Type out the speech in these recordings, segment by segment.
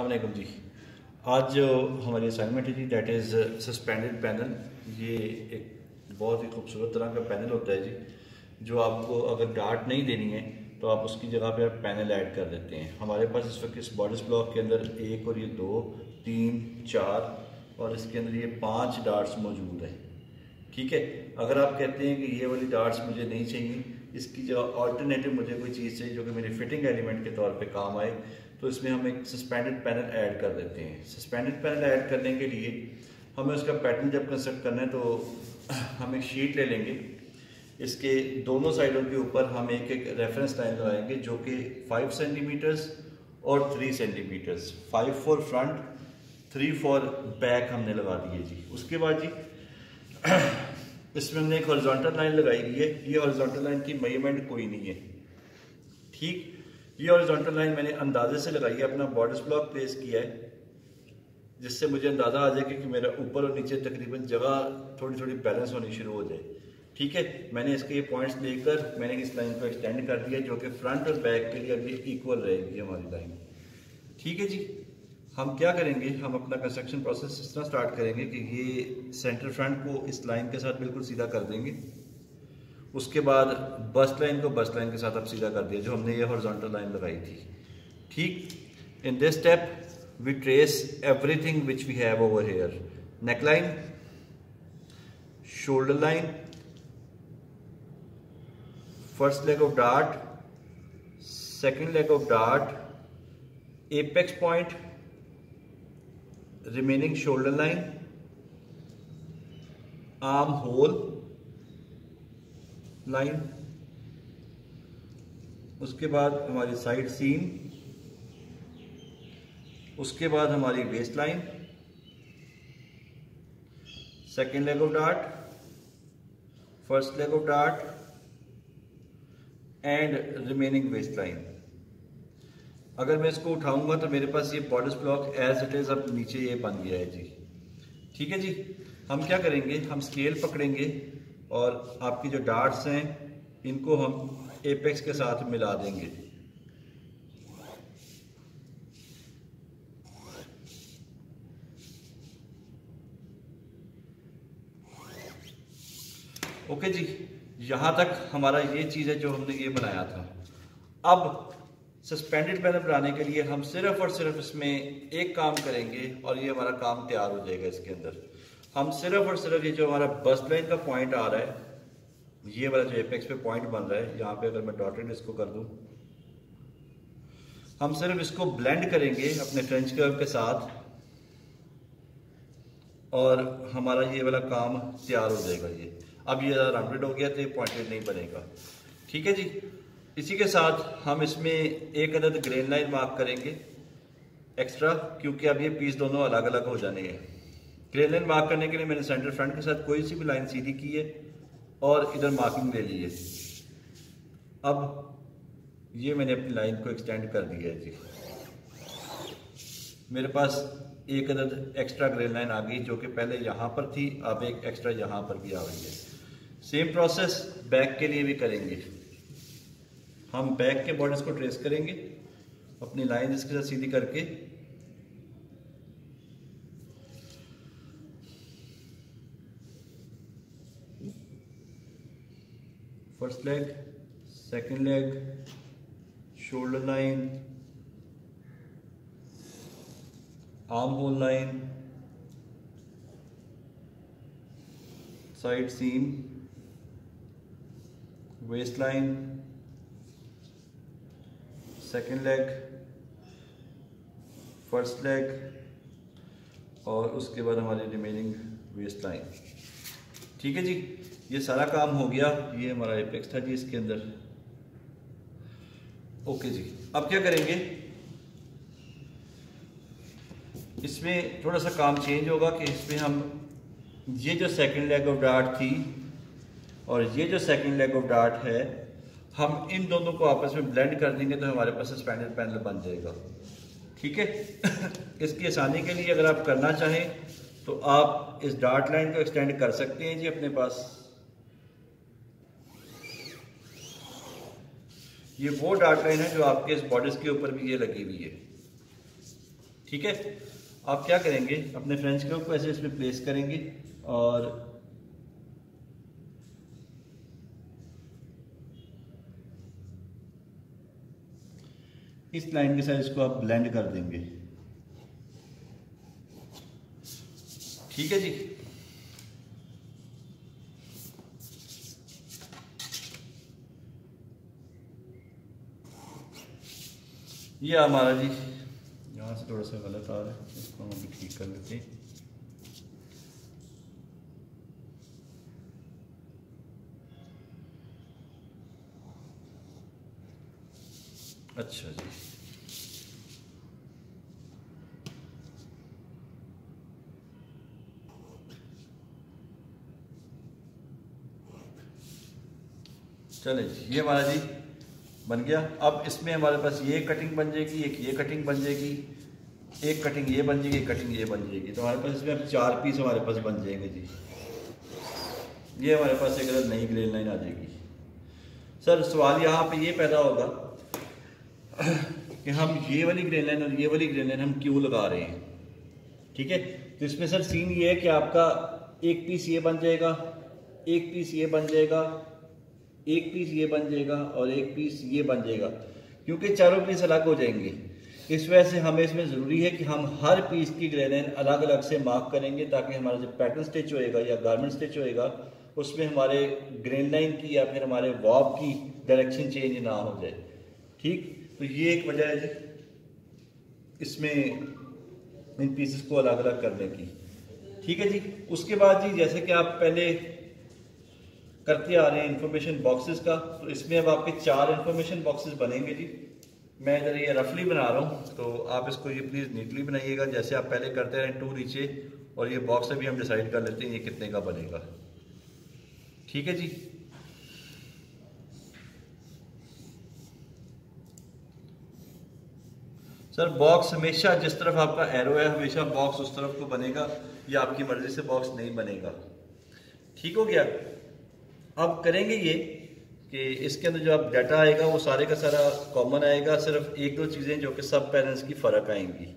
अलैक्म जी। आज जो हमारी असाइनमेंट है जी डेट इज़ सस्पेंडेड पैनल ये एक बहुत ही खूबसूरत तरह का पैनल होता है जी। जो आपको अगर डार्ट नहीं देनी है तो आप उसकी जगह पे आप पैनल ऐड कर देते हैं। हमारे पास इस वक्त इस बॉडर्स ब्लॉक के अंदर एक और ये दो, तीन, चार, और इसके अंदर ये पाँच डार्ट्स मौजूद हैं। ठीक है? अगर आप कहते हैं कि ये वाली डार्ट्स मुझे नहीं चाहिए, इसकी जगह ऑल्टरनेटिव मुझे कोई चीज़ चाहिए जो कि मेरी फिटिंग एलिमेंट के तौर पे काम आए तो इसमें हम एक सस्पेंडेड पैनल ऐड कर देते हैं। सस्पेंडेड पैनल ऐड करने के लिए हमें उसका पैटर्न जब कंस्ट्रक्ट करना है तो हम एक शीट ले लेंगे। इसके दोनों साइडों के ऊपर हम एक एक रेफरेंस लाइन लगाएँगे जो कि फाइव सेंटीमीटर्स और three centimetres five for front three for back हमने लगा दिए जी। उसके बाद जी इसमें हमने एक हॉरिजॉन्टल लाइन लगाई हुई है। ये हॉरिजॉन्टल लाइन की मेज़रमेंट कोई नहीं है। ठीक? ये हॉरिजॉन्टल लाइन मैंने अंदाजे से लगाई है, अपना बॉर्डर्स ब्लॉक प्लेस किया है, जिससे मुझे अंदाज़ा आ जाएगा कि मेरा ऊपर और नीचे तकरीबन जगह थोड़ी थोड़ी बैलेंस होनी शुरू हो जाए। ठीक है? मैंने इसके ये पॉइंट्स लेकर मैंने इस लाइन को एक्सटेंड कर दिया, जो कि फ्रंट और बैक के लिए अभी इक्वल रहेगी हमारी लाइन ठीक है जी? हम क्या करेंगे? हम अपना कंस्ट्रक्शन प्रोसेस इस तरह स्टार्ट करेंगे कि ये सेंटर फ्रंट को इस लाइन के साथ बिल्कुल सीधा कर देंगे। उसके बाद बस लाइन को बस लाइन के साथ अब सीधा कर दिया, जो हमने ये हॉरिजॉन्टल लाइन लगाई थी। ठीक? In this step we trace everything which we have over here neck line shoulder line first leg of dart second leg of dart apex point remaining shoulder line armhole line. उसके बाद हमारी side seam उसके बाद हमारी waist line. Second leg of dart. First leg of dart. And remaining waist line. अगर मैं इसको उठाऊँगा तो मेरे पास ये borders block as it is अब नीचे ये बन गया है जी। ठीक है जी? हम क्या करेंगे? हम स्केल पकड़ेंगे। और आपकी जो डार्ट्स हैं, इनको हम एपेक्स के साथ मिला देंगे। ओके जी, यहाँ तक हमारा ये चीज़ है जो हमने ये बनाया था। अब सस्पेंडेड पैनल बनाने के लिए हम सिर्फ़ और सिर्फ़ इसमें एक काम करेंगे और ये हमारा काम तैयार हो जाएगा इसके अंदर। हम सिर्फ़ और सिर्फ़ ये जो हमारा बस लाइन का पॉइंट आ रहा है, ये वाला जो एपेक्स पे पॉइंट बन रहा है, यहाँ पे अगर मैं डॉटेड इसको कर दूँ, हम सिर्फ़ इसको ब्लेंड करेंगे अपने फ्रेंच कर्व के साथ और हमारा ये वाला काम तैयार हो जाएगा ये। अब ये राउंडेड हो गया तो ये पॉइंटेड नहीं बनेगा। ठीक है जी? इसी के साथ हम इसमें एक अदद ग्रेन लाइन मार्क करेंगे एक्स्ट्रा क्योंकि अब ये पीस दोनों अलग अलग हो जाने हैं। क्लियर लाइन मार्क करने के लिए मैंने सेंटर फ्रंट के साथ कोई सी भी लाइन सीधी की है और इधर मार्किंग ले ली है। अब ये मैंने अपनी लाइन को एक्सटेंड कर दिया है जी। मेरे पास एक अदद एक्स्ट्रा ग्रेन लाइन आ गई जो कि पहले यहाँ पर थी, अब एक एक्स्ट्रा यहाँ पर भी आ गई है। सेम प्रोसेस बैक के लिए भी करेंगे। हम बैक के बॉर्डर्स को ट्रेस करेंगे, अपनी लाइन इसके साथ सीधी करके first leg second leg shoulder line armhole line side seam waist line second leg first leg और उसके बाद हमारी रिमेनिंग वेस्ट लाइन ठीक है जी? ये सारा काम हो गया, ये हमारा एपेक्स था जी इसके अंदर। ओके जी, अब क्या करेंगे? इसमें थोड़ा सा काम चेंज होगा कि इसमें हम, ये जो सेकंड लेग ऑफ़ डार्ट थी और ये जो सेकंड लेग ऑफ़ डार्ट है, हम इन दोनों को आपस में ब्लेंड कर देंगे तो हमारे पास स्पैंडल पैनल बन जाएगा। ठीक है? इसकी आसानी के लिए अगर आप करना चाहें तो आप इस डार्ट लाइन को एक्सटेंड कर सकते हैं जी अपने पास। ये वो डार्ट लाइन है जो आपके इस बॉडीज के ऊपर भी ये लगी हुई है। ठीक है? आप क्या करेंगे? अपने फ्रेंच के ऊपर ऐसे इसमें प्लेस करेंगे और इस लाइन के साथ इसको आप ब्लेंड कर देंगे। ठीक है जी? ये हमारा जी। यहाँ से थोड़ा सा गलत आ रहा है इसको हम अभी ठीक कर लेते हैं। अच्छा जी। चले जी ये हमारा जी। बन गया। अब इसमें हमारे पास ये कटिंग बन जाएगी, एक ये कटिंग बन जाएगी, एक कटिंग ये बन जाएगी, एक कटिंग ये बन जाएगी। तो हमारे पास इसमें अब चार पीस हमारे पास बन जाएँगे जी। ये हमारे पास एक नई ग्रेन लाइन आ जाएगी। सर, सवाल यहाँ पे ये पैदा होगा कि हम ये वाली ग्रेन लाइन और ये वाली ग्रेन लाइन हम क्यों लगा रहे हैं? ठीक है? तो इसमें सर सीन ये है कि आपका एक पीस ये बन जाएगा, एक पीस ये बन जाएगा एक पीस ये बन जाएगा और एक पीस ये बन जाएगा, क्योंकि चारों पीस अलग हो जाएँगे। इस वजह से हमें इसमें ज़रूरी है कि हम हर पीस की ग्रेन अलग अलग से मार्क करेंगे, ताकि हमारा जो पैटर्न स्टिच होएगा या गारमेंट स्टिच होएगा, उसमें हमारे ग्रेन लाइन की या फिर हमारे वॉब की डायरेक्शन चेंज ना हो जाए। ठीक? तो ये एक वजह है जी, इसमें इन पीसेस को अलग अलग करने की। ठीक है जी? उसके बाद जी, जैसे कि आप पहले करते आ रहे हैं इन्फॉर्मेशन बॉक्सेस का। तो इसमें अब आपके चार इन्फॉर्मेशन बॉक्सेस बनेंगे जी। मैं इधर ये रफली बना रहा हूँ तो आप इसको ये प्लीज़ नीटली बनाइएगा। जैसे आप पहले करते रहें टू नीचे, और ये बॉक्स अभी हम डिसाइड कर लेते हैं ये कितने का बनेगा। ठीक है जी? सर बॉक्स हमेशा जिस तरफ़ आपका एरो है, हमेशा बॉक्स उस तरफ़ को बनेगा, या आपकी मर्ज़ी से बॉक्स नहीं बनेगा। ठीक हो गया? अब करेंगे ये कि इसके अंदर जो आप डाटा आएगा, वो सारे का सारा कॉमन आएगा, सिर्फ़ एक दो चीज़ें जो कि सब पेरेंट्स की फ़र्क आएँगी।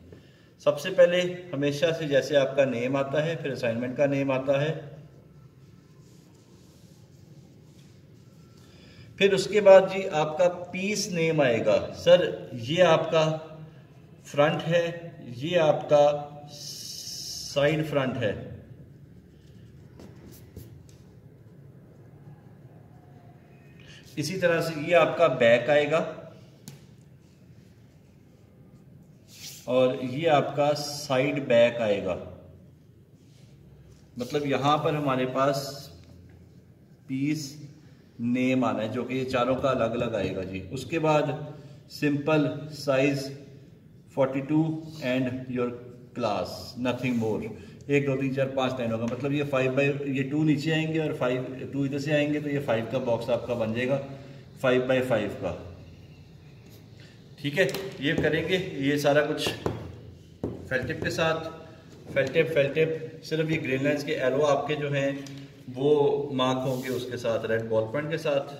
सबसे पहले हमेशा से जैसे आपका नेम आता है, फिर असाइनमेंट का नेम आता है। फिर उसके बाद जी आपका पीस नेम आएगा। सर, ये आपका फ्रंट है, ये आपका साइड फ्रंट है। इसी तरह से ये आपका बैक आएगा और ये आपका साइड बैक आएगा। मतलब यहाँ पर हमारे पास पीस नेम आना है, जो कि ये चारों का अलग अलग आएगा जी। उसके बाद simple size 42 and your class, nothing more. एक, दो, तीन, चार, पाँच लाइन होगा। मतलब ये फाइव बाई ये टू नीचे आएँगे और फाइव टू इधर से आएँगे तो ये फाइव का बॉक्स आपका बन जाएगा। फाइव बाई फाइव का। ठीक है? ये करेंगे। ये सारा कुछ फेल्टिप के साथ। फेल्टिप फेल्टिप सिर्फ़ ये ग्रीन लाइन्स के एरो आपके जो हैं, वो मार्क होंगे उसके साथ रेड बॉल पॉइंट के साथ।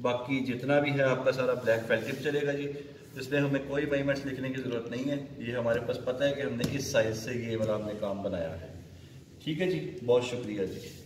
बाकी जितना भी है, आपका सारा ब्लैक फेल्टिप चलेगा जी। इसमें हमें कोई पेमेंट्स लिखने की ज़रूरत नहीं है। ये हमारे पास पता है कि हमने इस साइज़ से ये वाला हमने काम बनाया है। ठीक है जी? बहुत शुक्रिया जी।